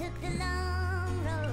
took the long road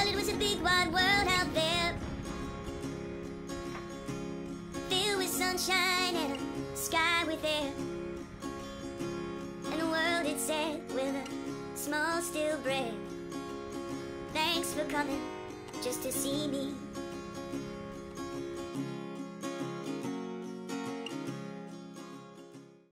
Well, it was a big wide world out there. Filled with sunshine and a sky with air. And the world it said with a small still breath. Thanks for coming just to see me